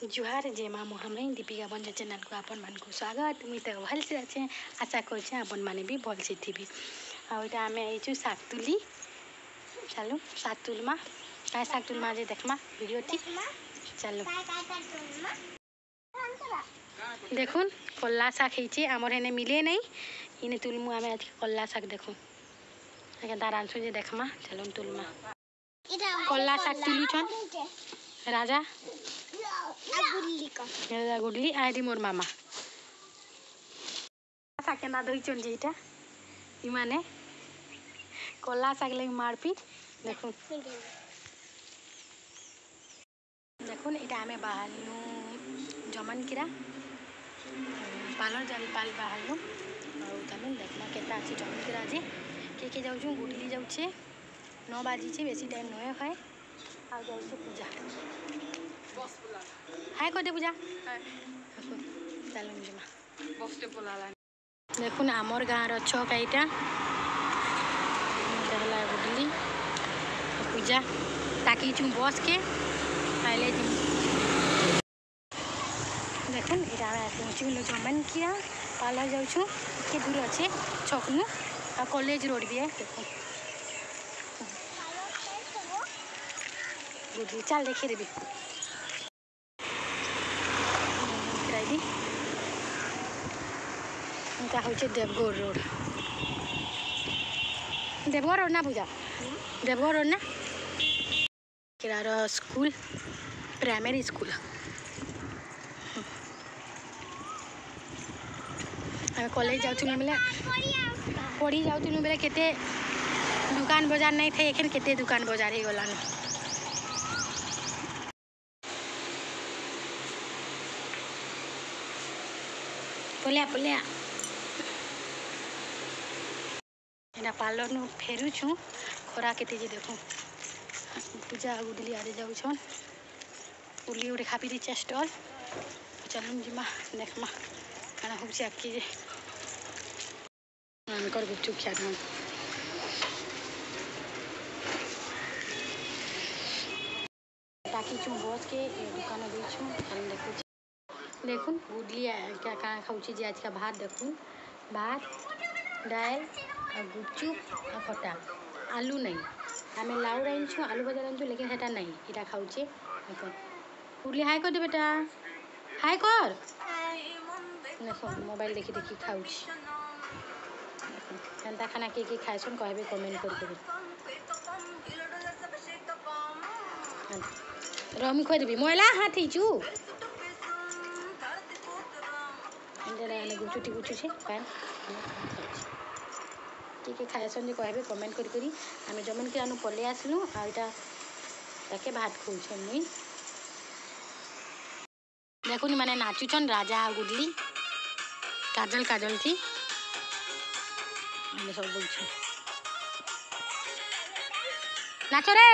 জুহার J মা মু হামরাই দীপিকা বঞ্জা চ্যানেলকে আপনমানকু স্বাগত মুই তো ভালসে আছে আশা করছে আপনমানে বি ভালসে থিবি ଆଉ ଏଇଟା ଆମେ ହେଇଛୁ ଶାଗତୁଲି ଚାଲୁ ଶାଗତୁଲ ମା କାହିଁ ଶାଗତୁଲ ମା ଯେ ଦେଖମା ଭିଡ଼ିଓଟି ଚାଲୁ ଦେଖୁନ୍ କଲ୍ଲା ଶାଗ ହେଇଛେ ଆମର ହେନେ ମିଲେ ନାଇଁ ଇନେ ତୁଲମୁ ଆମେ ଆଜି କଲ୍ଲା ଶାଗ ଦେଖୁନ୍ ଆଜ୍ଞା ତାର ଆଣଛୁ ଯେ ଦେଖମା ଚାଲୁନ୍ ତୁଲମା କଲ୍ଲା ଶାଗ ତୁଲୁଛନ୍ ରାଜା গুডলি আইডি মোর মামা শাক কেনা ধইছন যে এটা ইমানে কল্লা শাক লাগি মারপিট দেখুন দেখুন এটা আমি বাহারনু জমান কিরা পালর জাল পাল বাহারনু ଆଉ ତମେ ଦେଖିଲା କେତେ ଅଛି ଜମିକିରା ଆଜି କିଏ କିଏ ଯାଉଛୁ ଗୁଡିଲି ଯାଉଛେ ନଅ ବାଜିଛେ ବେଶୀ ଟାଇମ୍ ନୁହେଁ ଭାଇ ଆଉ ଯାଉଛେ ପୂଜା হাই কদে পূজা চালুন জিমা দেখুন আমার গাঁর ছক এইটা এটা হলা গুডলি পূজা তাকিছু বসকে আইলে জিমু দেখুন এটা ଆମେ ପହଞ୍ଚି ଗଲୁ ଜମାନିକିଆ ପାର୍ଲର ଯାଉଛୁ ଟିକେ ଦୂର ଅଛେ ଛକନୁ ଆଉ କଲେଜ ରୋଡ଼ ବି ଏ ଦେଖୁନ୍ ବୁଝି ଚାଲ ଦେଖେଇଦେବି ଏଠି ଏଇଟା ହେଉଛି ଦେବଗଡ଼ ରୋଡ଼ ଦେବଗଡ଼ ରୋଡ଼ ନା ପୂଜା ଦେବଗଡ଼ ରୋଡ଼ ନା କିରାର ସ୍କୁଲ ପ୍ରାଇମେରୀ ସ୍କୁଲ ଆମେ କଲେଜ ଯାଉଥିଲୁ ବେଲେ ପଢ଼ି ଯାଉଥିଲୁ ବେଲେ କେତେ ଦୋକାନ ବଜାର ନାଇଁ ଥାଏ ଏଖେନ୍ କେତେ ଦୋକାନ ବଜାର ହେଇଗଲାନ। ପଲେଆ ପଲେଆ ଏଇଟା ପାର୍ଲରନୁ ଫେରୁଛୁ ଖରା କେତେ ଯେ ଦେଖୁ ପୂଜା ଗୁଡିଲି ଆଡ଼େ ଯାଉଛନ୍ ବୁଲି ଗୋଟେ ଖାପି ଦେଇଛେ ଷ୍ଟଲ୍ ଚାଲୁନ୍ ଯିମା ଦେଖମା କାଣା ହଉଛି ଆଗ୍କେ ଯେ ଆମକର ଗୁପଚୁପ ଖିଆନ ডাকিছু বসকে এ দোকানে দিয়েছু আমি দেখুছি দেখুন পুডলি কাকা খাওছি যে আজকে ভাত দেখুন ভাত ডাল আর গুপচুপ আর কটা আলু নাই আমি লাউ রাঁধছু আলু ভজা রাঁধছু লেকিন সেটা নাই এটা খাওছে দেখুন পুডলি হাই কর দে বেটা হাই কর দেখুন মোবাইল দেখি দেখি খাওছি এন্তা খানা কে কে খাইছুন কহবে কমেন্ট করে দেবে রমি দিবি ময়লা হাত হয়েছু ଏମିତି ଆମେ ଗୁଚୁଟି ଗୁଚୁଛେ ପାନ୍ କିଏ କିଏ ଖାଇସନ୍ ଯେ କହିବେ କମେଣ୍ଟ କରି କରି ଆମେ ଜମିନକି ଆନୁ ପଲେଇ ଆସିଲୁ ଆଉ ଏଇଟା ତାକେ ଭାତ ଖୋଉଛେ ମୁଇଁ ଦେଖୁନି ମାନେ ନାଚୁଛନ୍ ରାଜା ଆଉ ଗୁଡଲି କାଜଲ କାଜଲ থি ଆମେ ସବୁ ବୁଲଛୁ ନାଚ ରେ